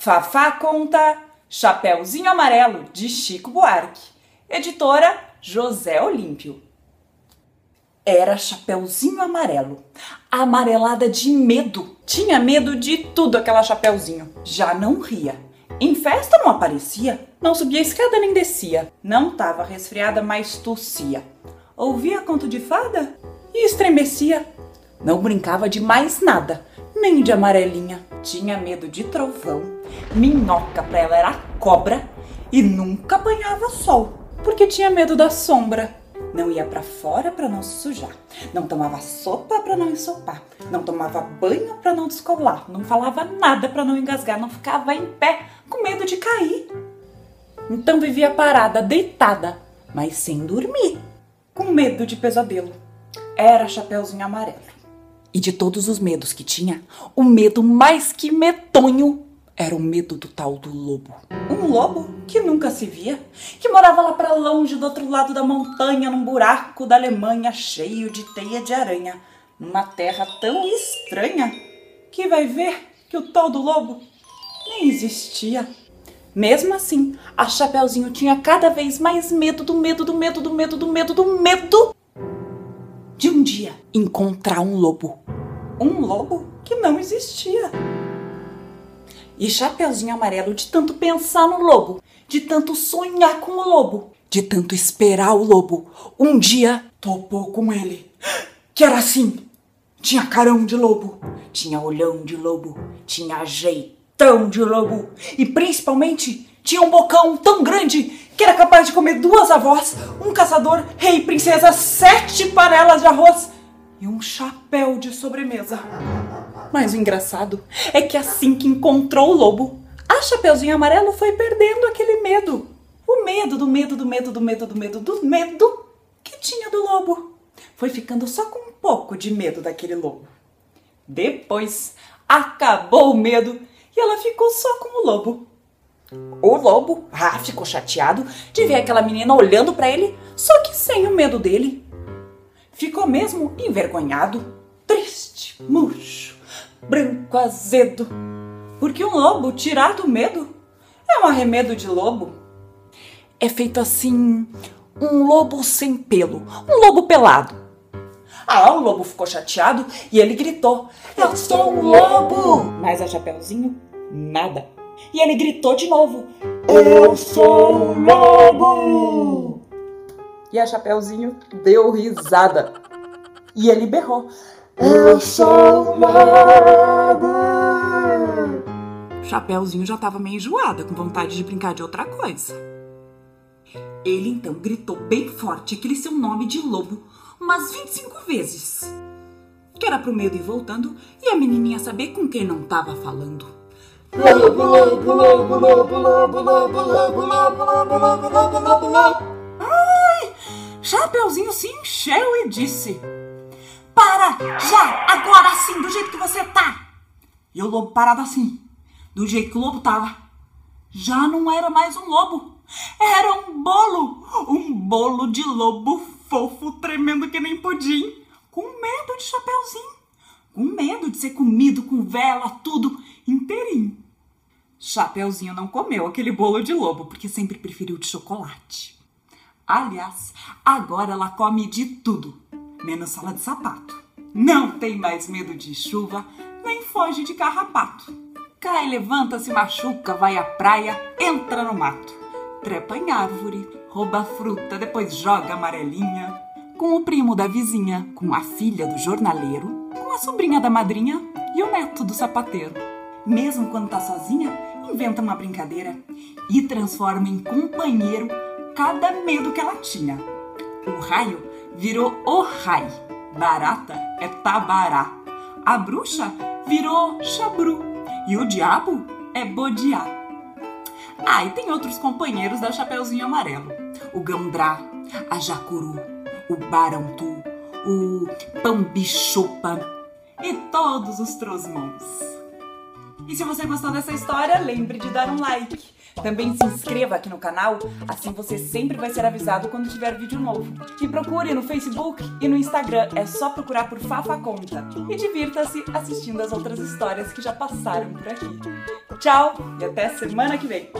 Fafá conta Chapeuzinho Amarelo de Chico Buarque. Editora José Olímpio. Era Chapeuzinho Amarelo, amarelada de medo. Tinha medo de tudo aquela Chapeuzinho. Já não ria. Em festa não aparecia, não subia escada nem descia. Não tava resfriada, mas tossia. Ouvia conto de fada e estremecia. Não brincava de mais nada, nem de amarelinha. Tinha medo de trovão. Minhoca pra ela era cobra e nunca apanhava sol, porque tinha medo da sombra. Não ia para fora para não se sujar. Não tomava sopa para não ensopar. Não tomava banho para não descolar. Não falava nada para não engasgar. Não ficava em pé com medo de cair. Então vivia parada, deitada, mas sem dormir, com medo de pesadelo. Era Chapeuzinho Amarelo. E de todos os medos que tinha, o medo mais que medonho era o medo do tal do lobo. Um lobo que nunca se via, que morava lá para longe do outro lado da montanha, num buraco da Alemanha cheio de teia de aranha, numa terra tão estranha que vai ver que o tal do lobo nem existia. Mesmo assim, a Chapeuzinho tinha cada vez mais medo do medo do medo do medo do medo do medo de um dia encontrar um lobo. Um lobo que não existia. E Chapeuzinho Amarelo, de tanto pensar no lobo, de tanto sonhar com o lobo, de tanto esperar o lobo, um dia topou com ele. Que era assim: tinha carão de lobo, tinha olhão de lobo, tinha jeitão de lobo e principalmente tinha um bocão tão grande que era capaz de comer duas avós, um caçador, rei e princesa, sete panelas de arroz e um chapéu de sobremesa. Mas o engraçado é que assim que encontrou o lobo, a Chapeuzinho Amarelo foi perdendo aquele medo. O medo do medo do medo do medo do medo do medo que tinha do lobo. Foi ficando só com um pouco de medo daquele lobo. Depois acabou o medo e ela ficou só com o lobo. O lobo, ah, ficou chateado de ver aquela menina olhando para ele, só que sem o medo dele. Ficou mesmo envergonhado, triste, murcho, branco azedo. Porque um lobo tirar do medo é um arremedo de lobo. É feito assim, um lobo sem pelo, um lobo pelado. Ah, o lobo ficou chateado e ele gritou: Eu sou um lobo! Mas a Chapeuzinho, nada. E ele gritou de novo: Eu sou um lobo! E a Chapeuzinho deu risada. E ele berrou: Eu sou um lobo! Chapeuzinho já estava meio enjoada, com vontade de brincar de outra coisa. Ele então gritou bem forte aquele seu nome de lobo umas 25 vezes. Que era pro medo ir voltando e a menininha saber com quem não tava falando. Ai! Chapeuzinho se encheu e disse: Para! Já! Agora sim, do jeito que você tá! E o lobo parado assim, do jeito que o lobo tava. Já não era mais um lobo, era um bolo! Um bolo de lobo fofo, tremendo que nem pudim, com medo de Chapeuzinho, com medo de ser comido com vela, tudo inteirinho. Chapeuzinho não comeu aquele bolo de lobo porque sempre preferiu de chocolate. Aliás, agora ela come de tudo, menos sala de sapato. Não tem mais medo de chuva, nem foge de carrapato. Cai, levanta, se machuca, vai à praia, entra no mato. Trepa em árvore, rouba fruta, depois joga amarelinha. Com o primo da vizinha, com a filha do jornaleiro, com a sobrinha da madrinha e o neto do sapateiro. Mesmo quando tá sozinha, inventa uma brincadeira e transforma em companheiro cada medo que ela tinha. O raio virou o rai, barata é tabará, a bruxa virou chabru e o diabo é bodiá. Ah, e tem outros companheiros da Chapeuzinho Amarelo: o gandrá, a jacuru, o barantu, o pambichopa e todos os trosmãos. E se você gostou dessa história, lembre de dar um like. Também se inscreva aqui no canal, assim você sempre vai ser avisado quando tiver vídeo novo. E procure no Facebook e no Instagram, é só procurar por Fafa Conta. E divirta-se assistindo as outras histórias que já passaram por aqui. Tchau e até semana que vem!